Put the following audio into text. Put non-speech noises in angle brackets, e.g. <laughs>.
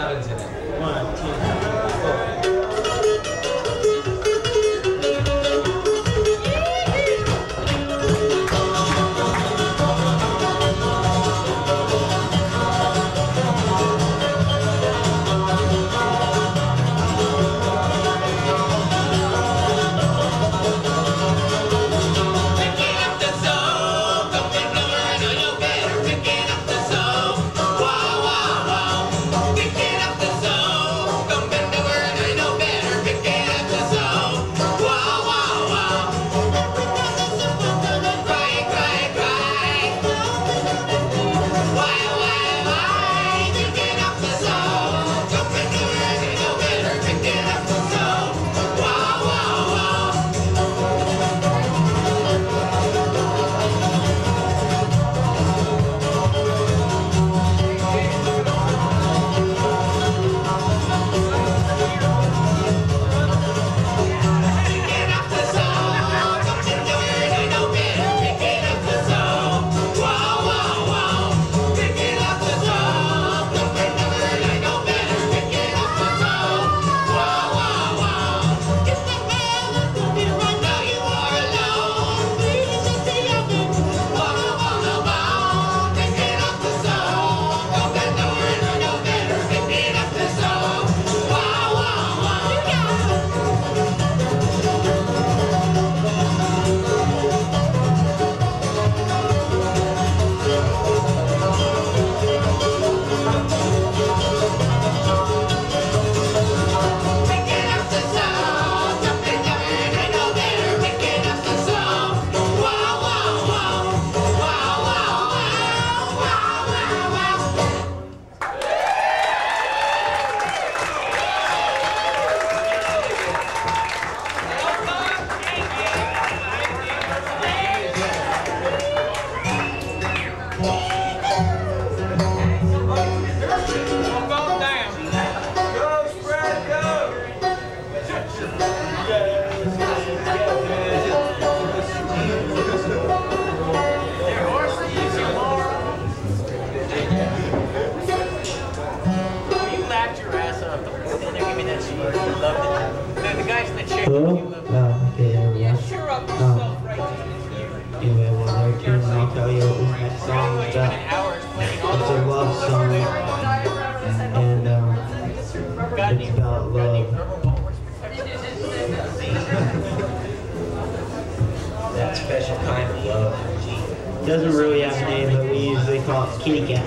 happens in it. karaoke. Next song is about it's a love song, and um, it's about love. <laughs> that special kind of love. It doesn't really have a name, but we usually call it kitty cat.